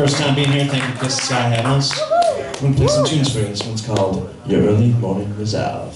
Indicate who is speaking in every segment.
Speaker 1: first time being here. Thank you, Kiss the Sky having us. I'm going to play some tunes for you. This one's called Your Early Morning Resolve.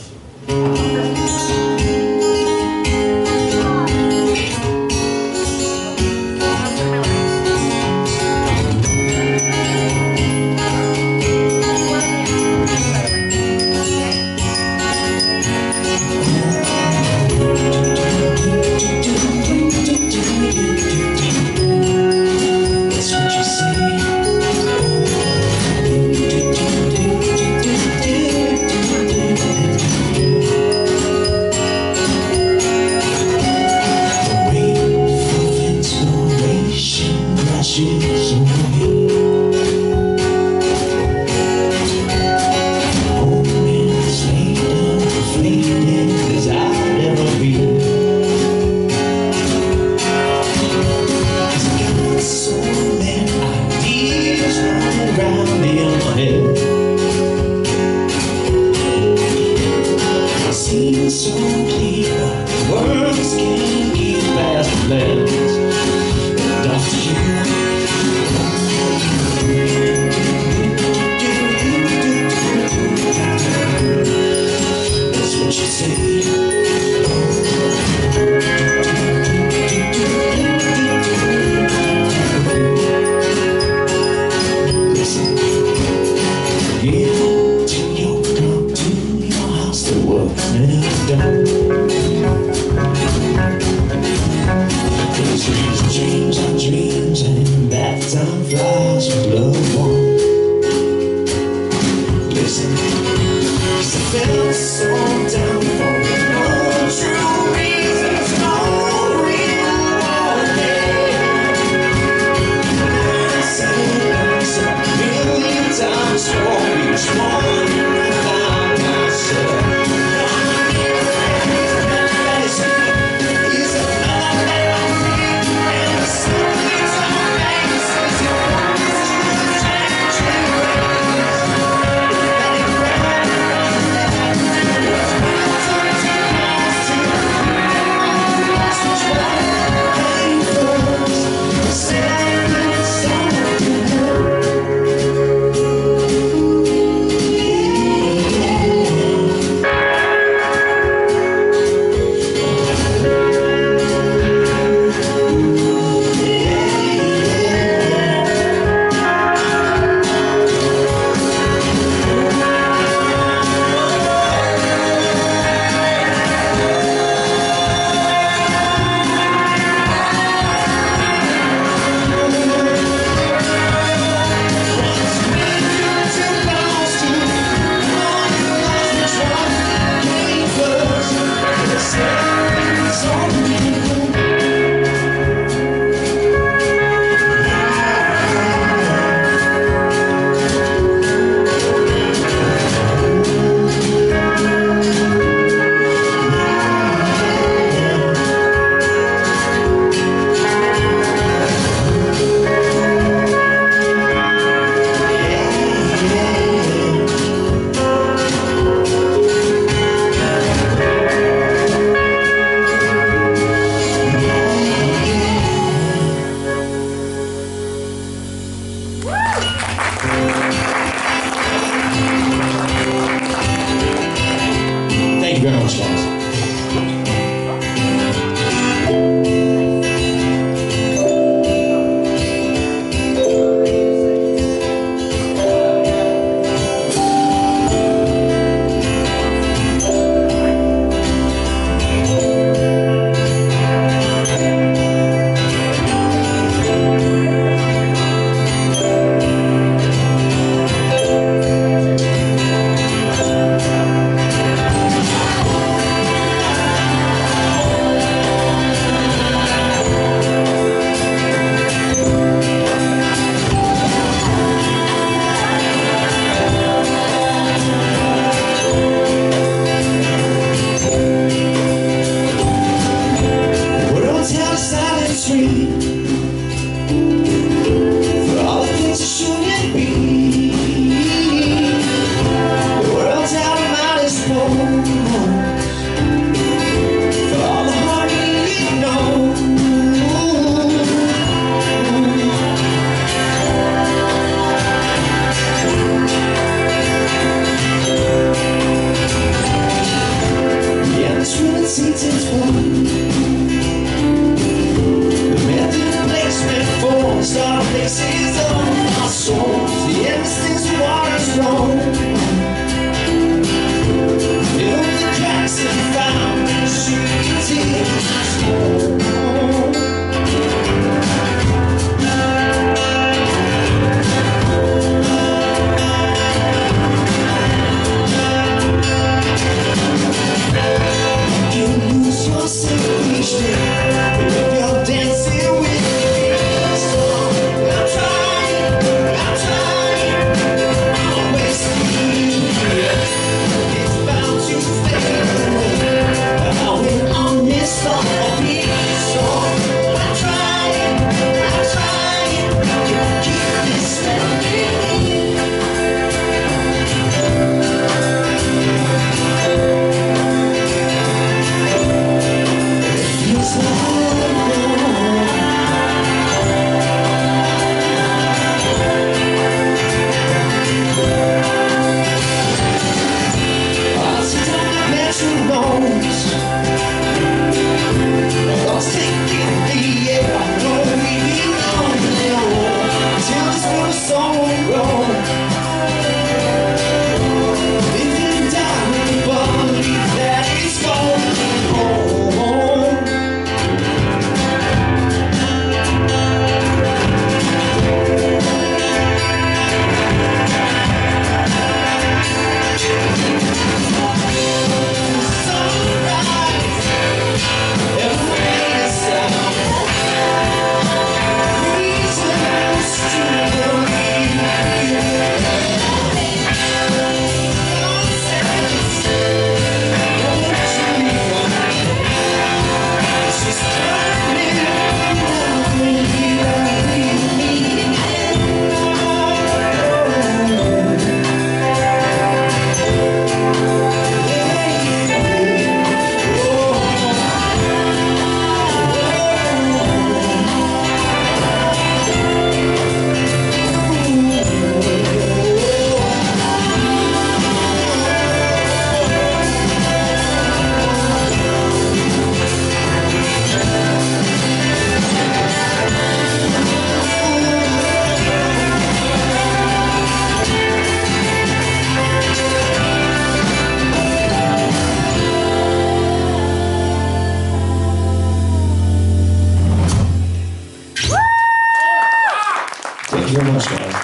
Speaker 1: Thank you very much, guys.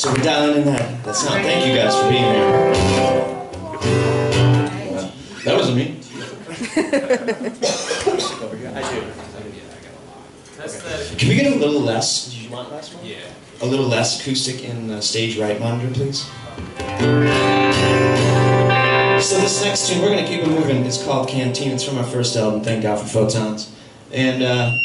Speaker 1: So we're dialing in that, that not. Thank you guys for being here. Well, that wasn't me. Can we get a little less? Did you want less one? Yeah. A little less acoustic in the stage right monitor, please. So this next tune, we're gonna keep it moving. It's called Canteen. It's from our first album, Thank God for Photons. And uh,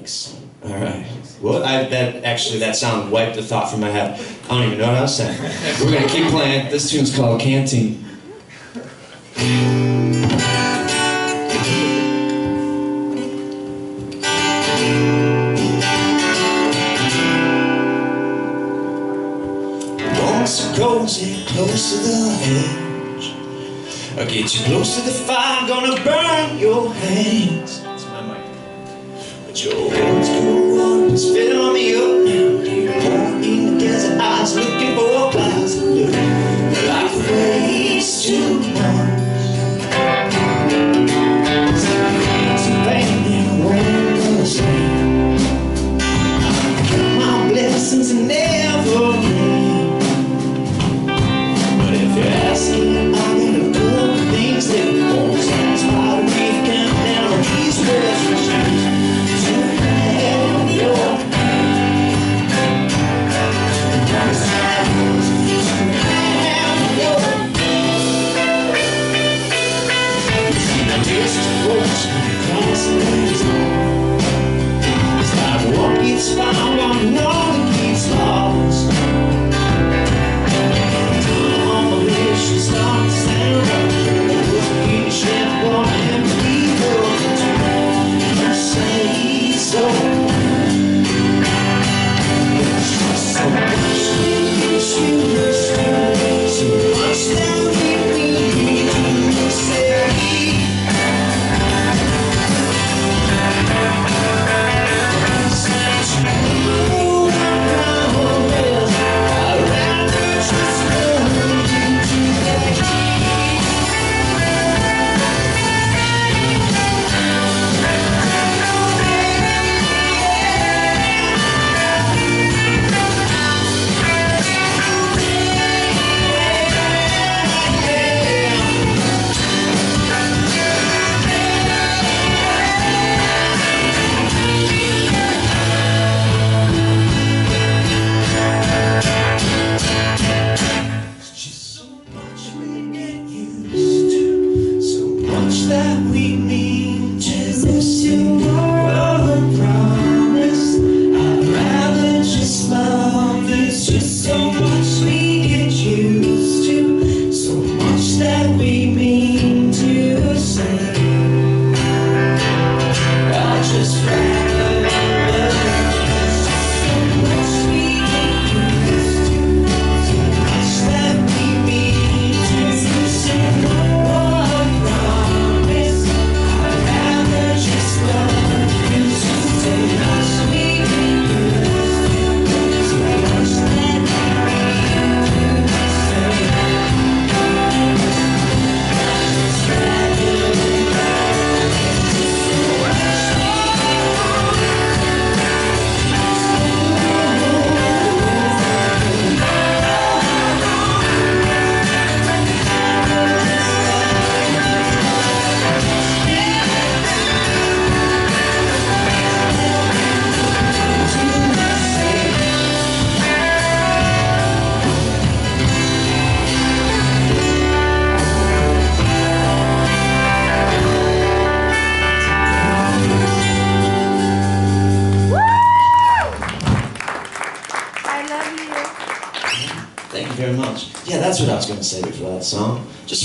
Speaker 1: Yikes. All right. Well, I, that actually that sound wiped the thought from my head. I don't even know what I was saying. We're gonna keep playing. This tune's called Canteen. Once goes close to the edge, I'll get you close to the fire, gonna burn your hands. You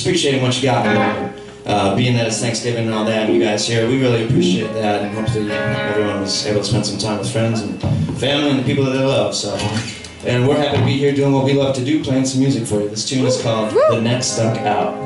Speaker 1: appreciating what you got going. Uh, being that it's Thanksgiving and all that, and you guys here, we really appreciate that, and hopefully everyone was able to spend some time with friends and family and the people that they love. So, and we're happy to be here doing what we love to do, playing some music for you. This tune is called "The Neck Stuck Out."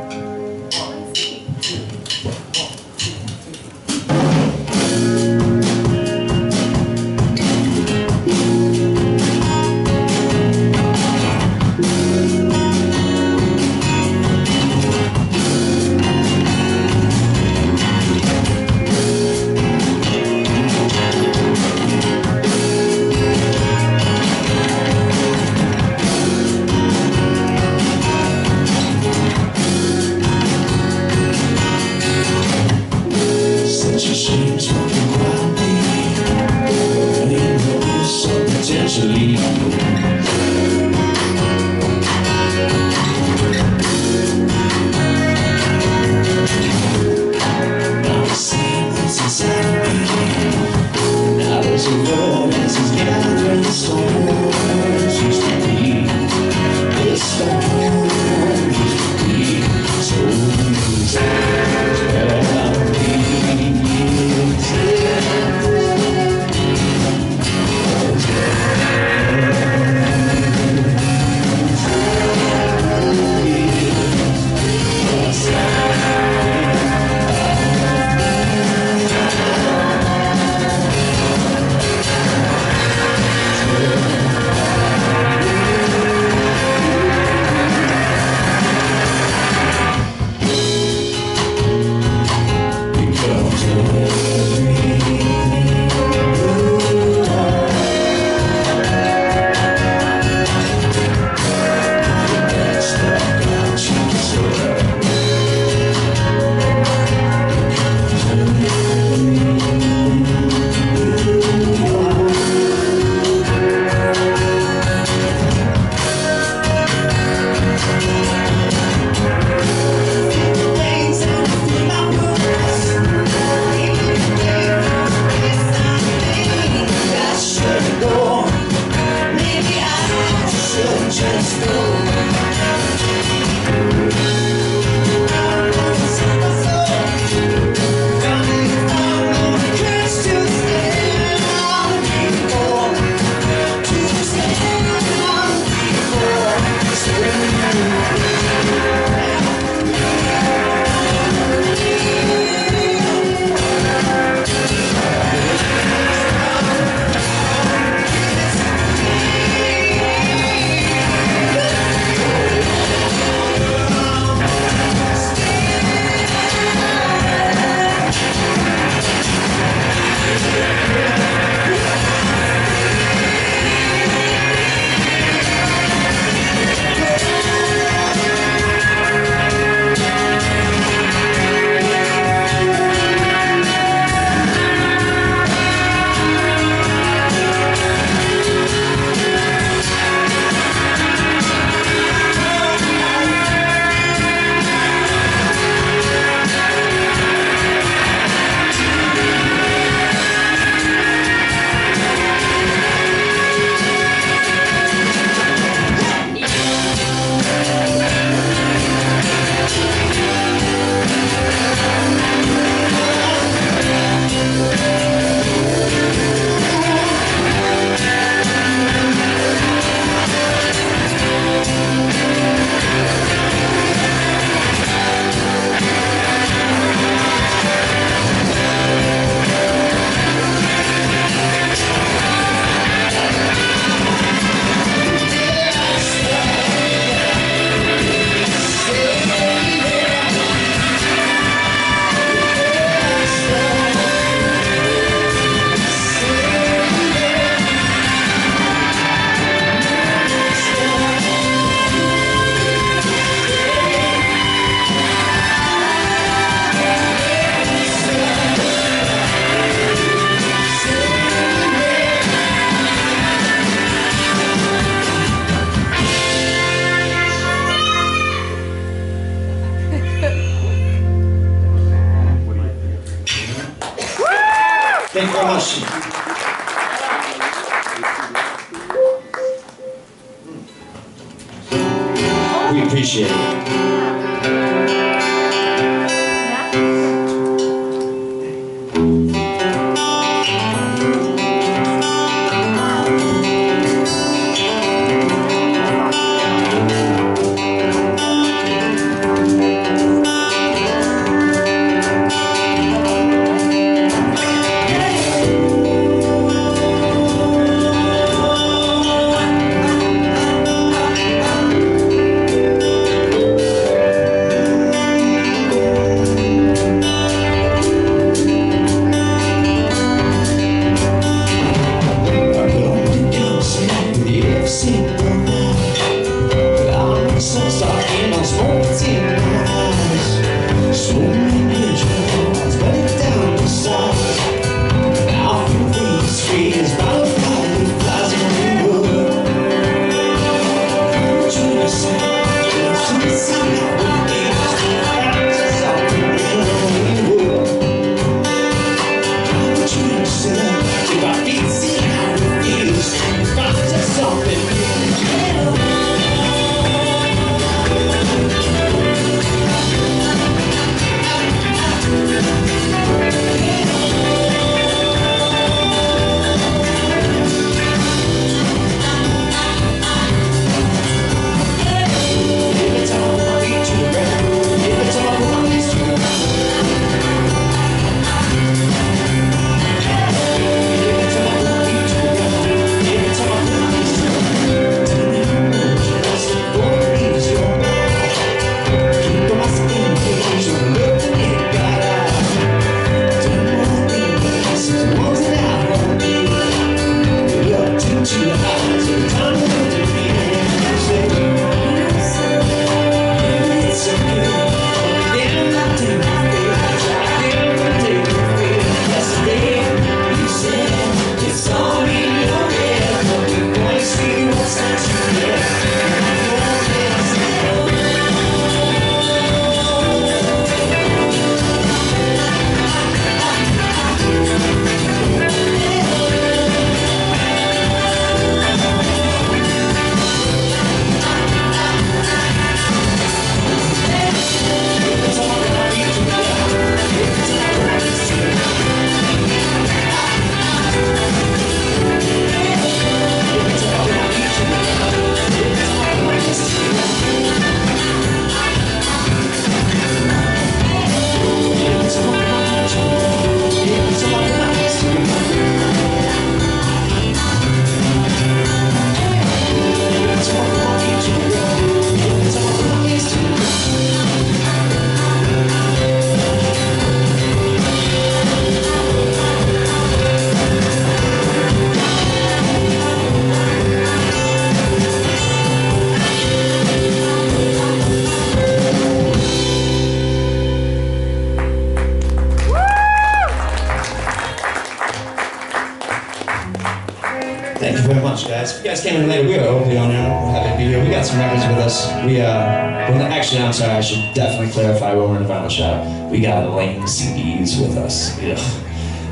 Speaker 1: we got lame CDs with us.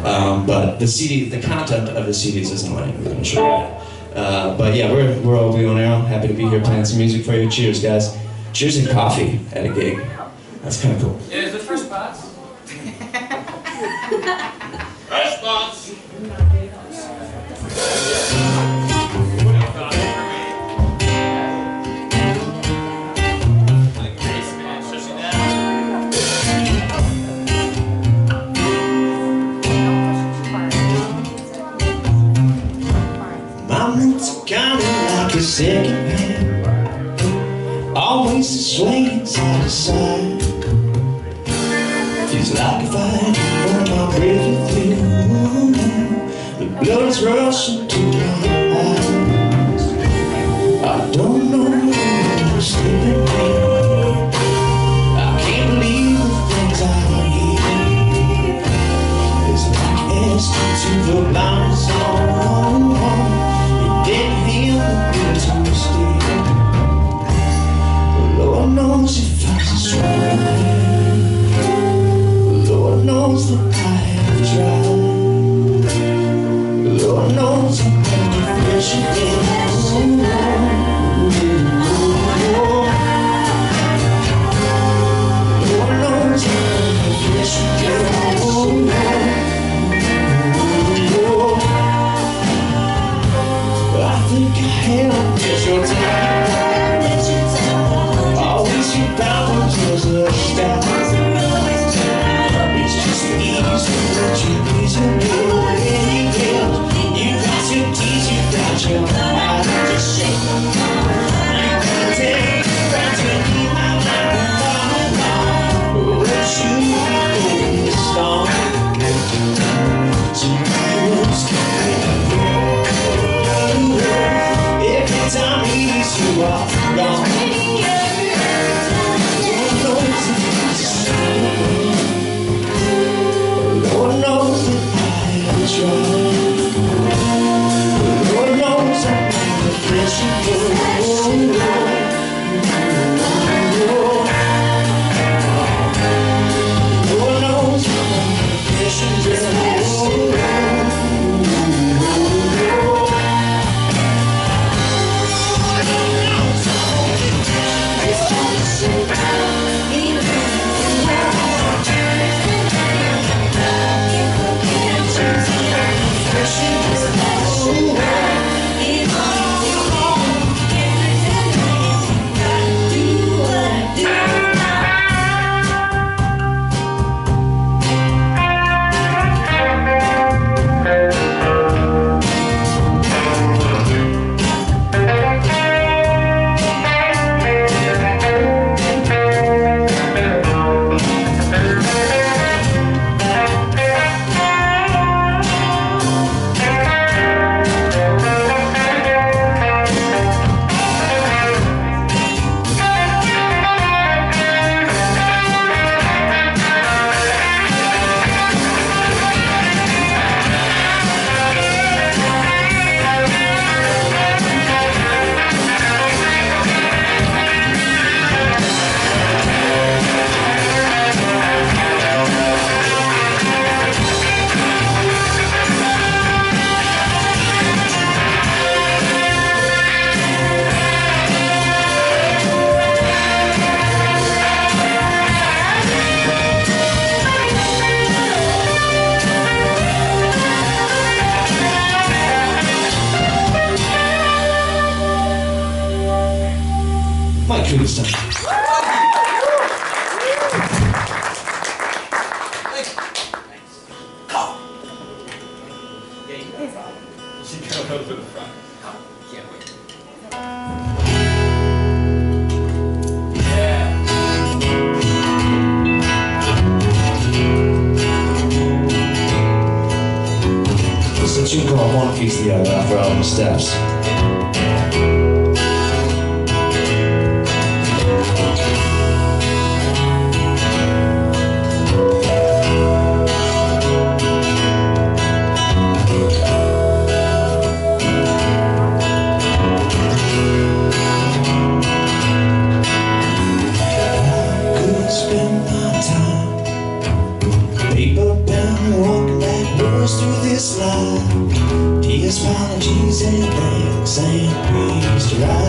Speaker 1: Um, but the CD, the content of the CDs isn't lame. I'm going to show you that. Uh, but yeah, we're we're all doing now. Happy to be here playing some music for you. Cheers, guys. Cheers and coffee at a gig. That's kind of cool. Apologies, and and praise to write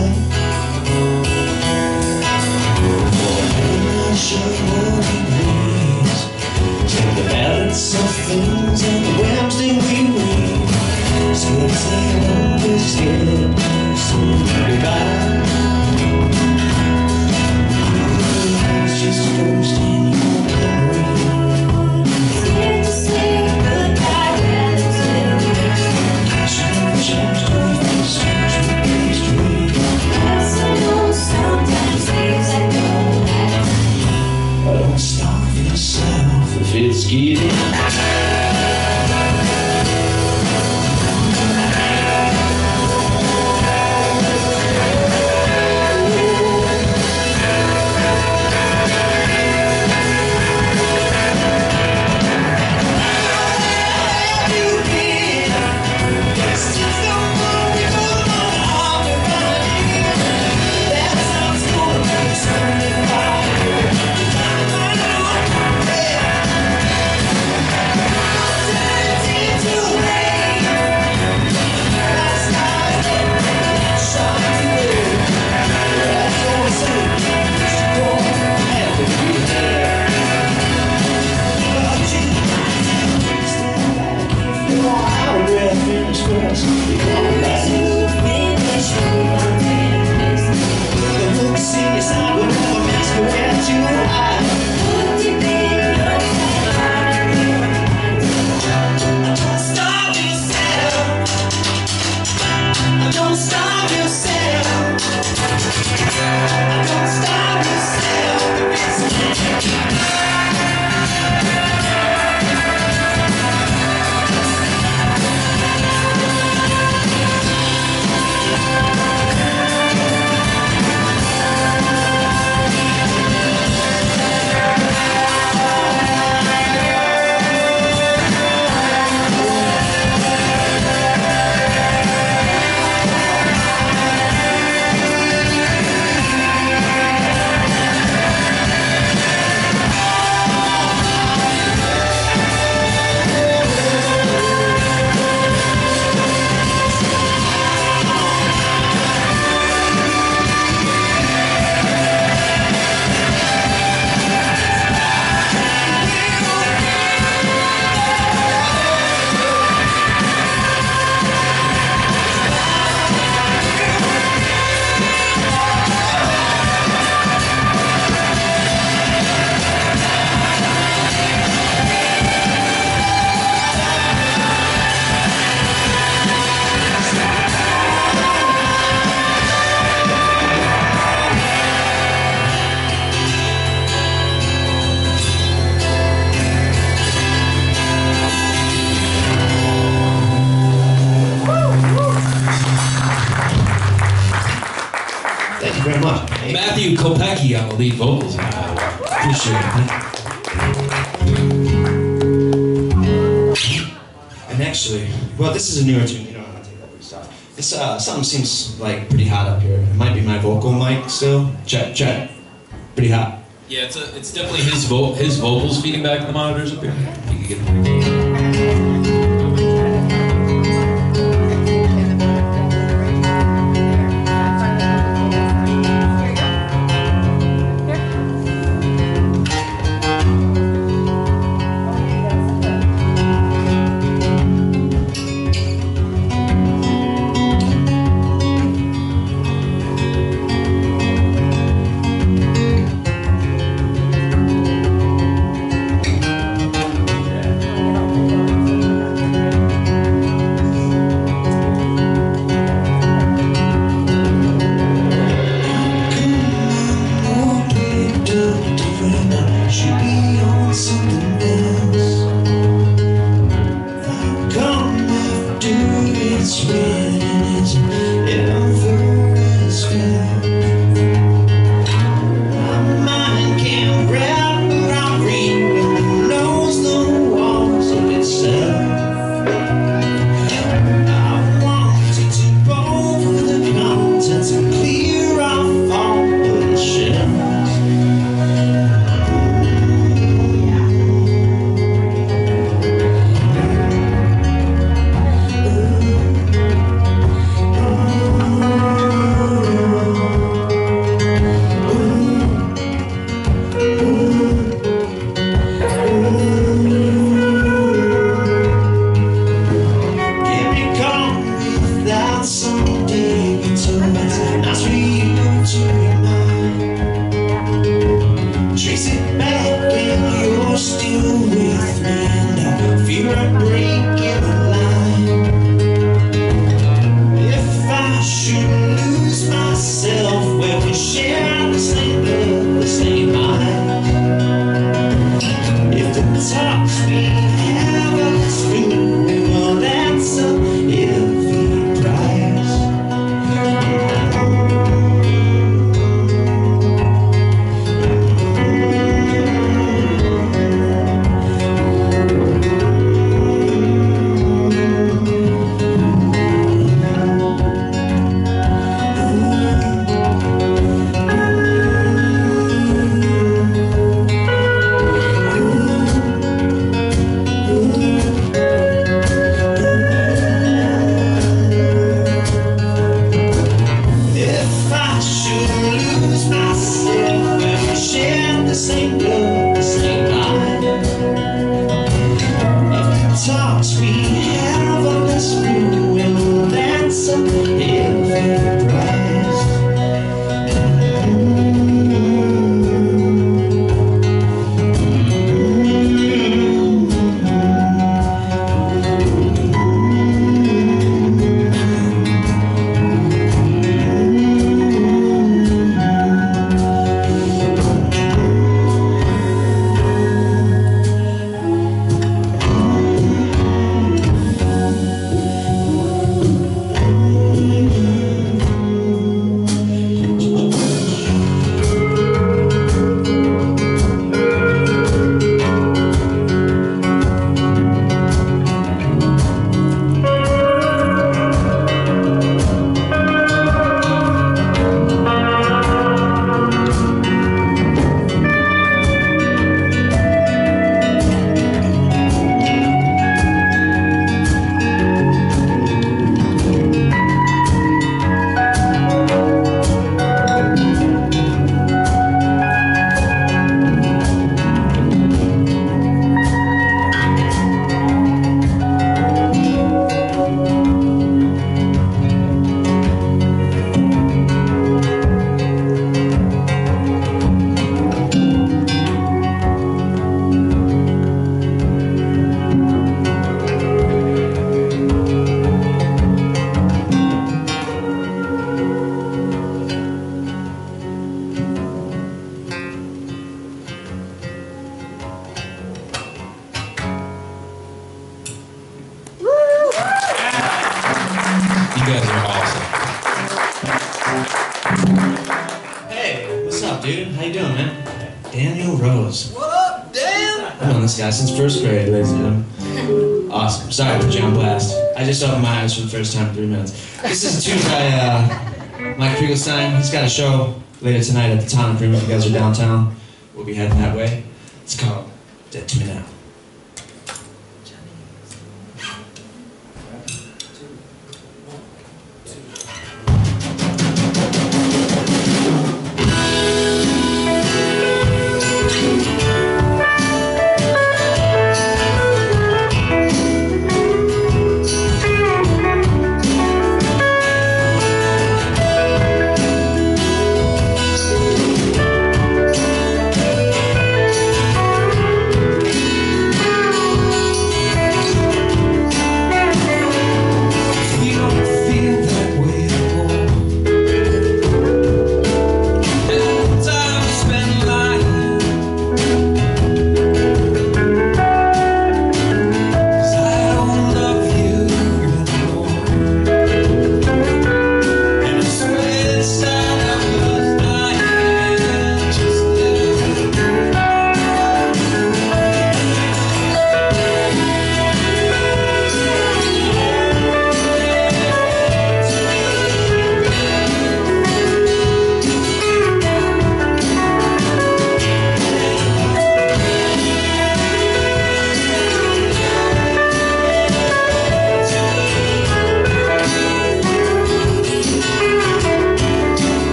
Speaker 1: I just opened my eyes for the first time in three minutes. This is a tune by uh, Mike Kriegelstein. He's got a show later tonight at the Town of Fremont. You guys are downtown. We'll be heading that way.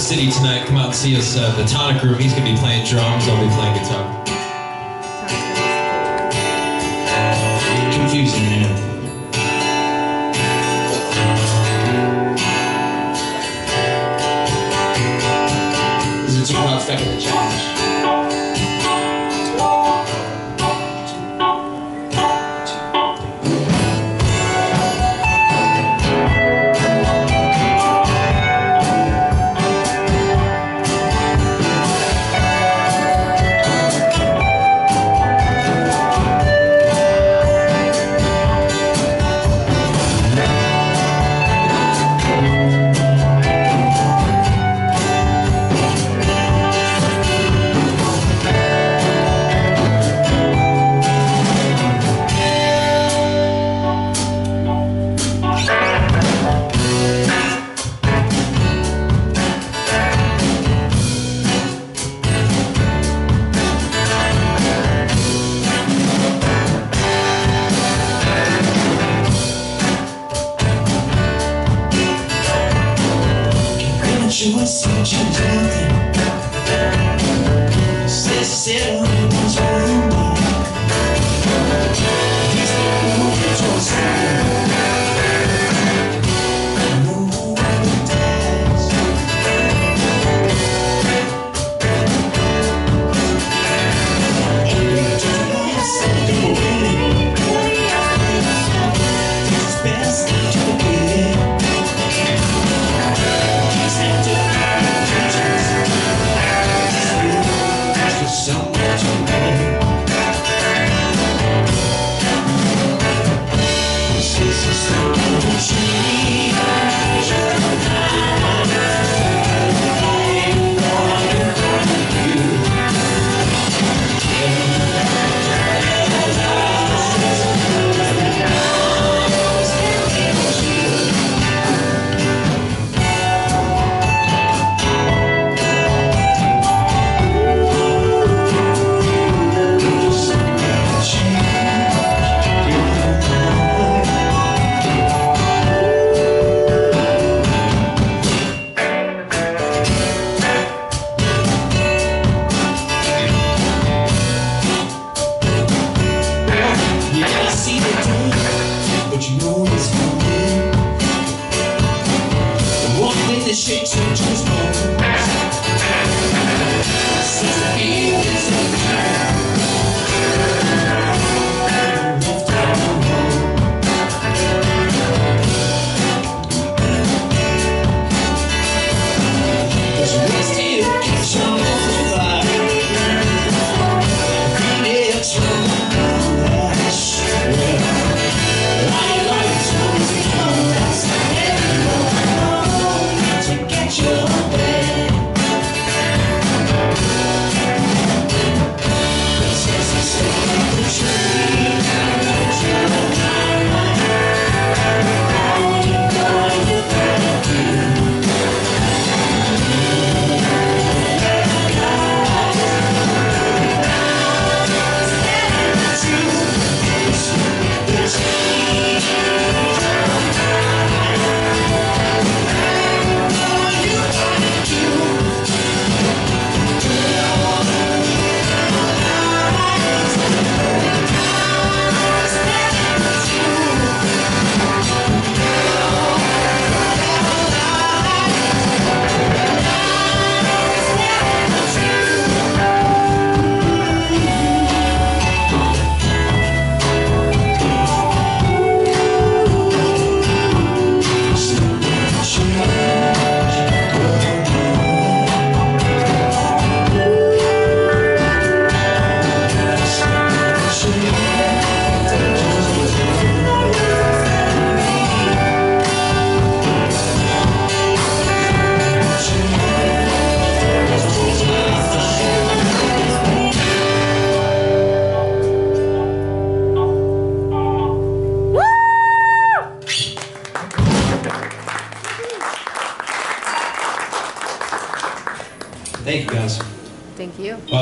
Speaker 1: city tonight, come out and see us. Uh, the Tonic Room. He's going to be playing drums. I'll be playing.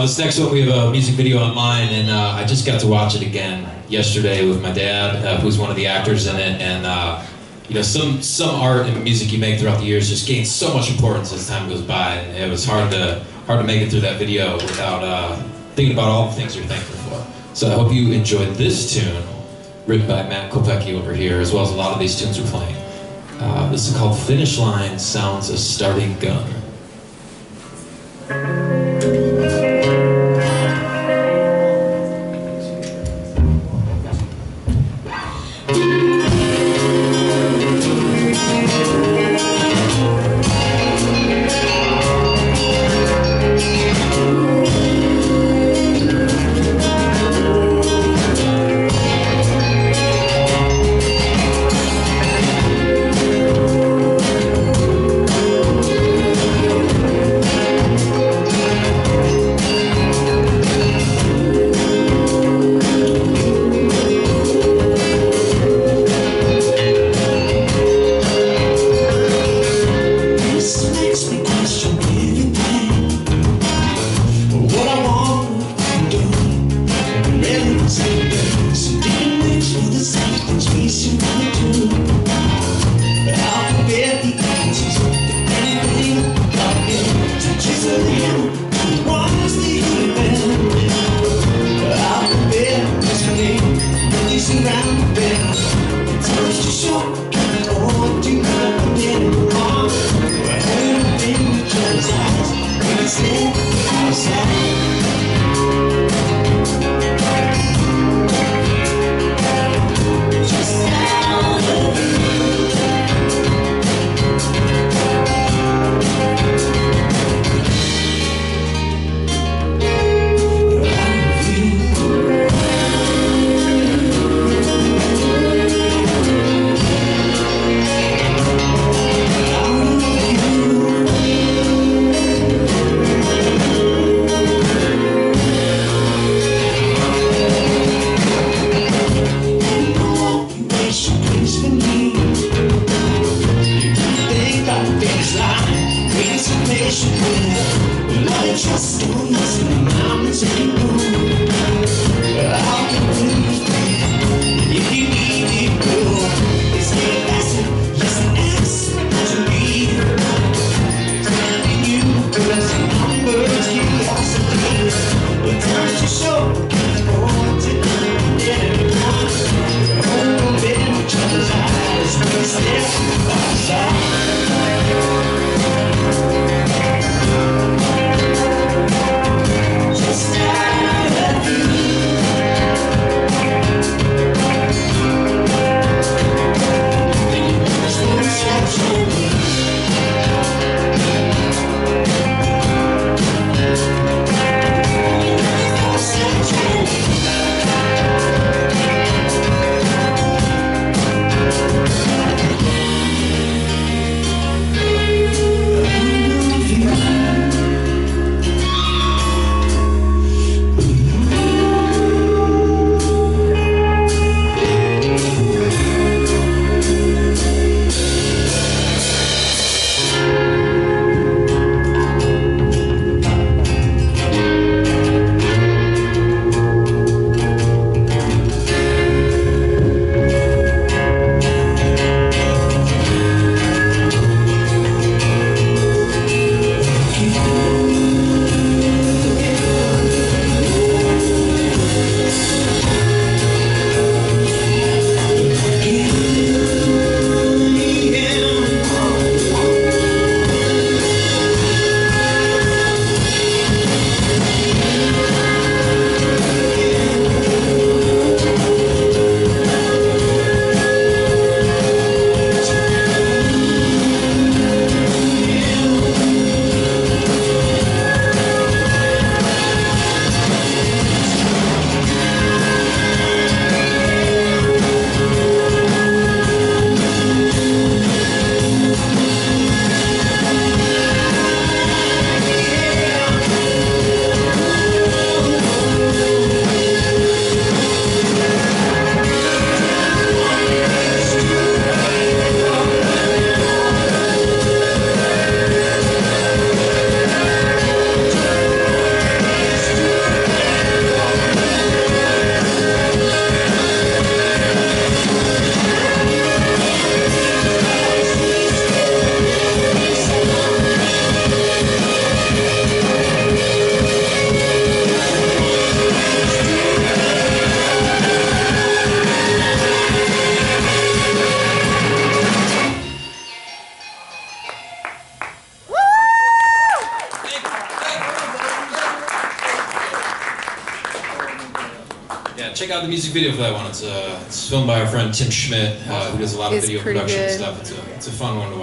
Speaker 2: this
Speaker 1: next one, we have a music video online, and uh, I just got to watch it again yesterday with my dad, uh, who's one of the actors in it. And uh, you know, some some art and music you make throughout the years just gains so much importance as time goes by. And it was hard to hard to make it through that video without uh, thinking about all the things you're thankful for. So I hope you enjoyed this tune, written by Matt Kopecki over here, as well as a lot of these tunes we're playing. Uh, this is called Finish Line Sounds a Starting Gun. music video for that one. It's, uh, it's filmed by our friend Tim Schmidt, uh, who does a lot of
Speaker 2: it's
Speaker 1: video production
Speaker 2: good.
Speaker 1: stuff. It's a, it's a fun one to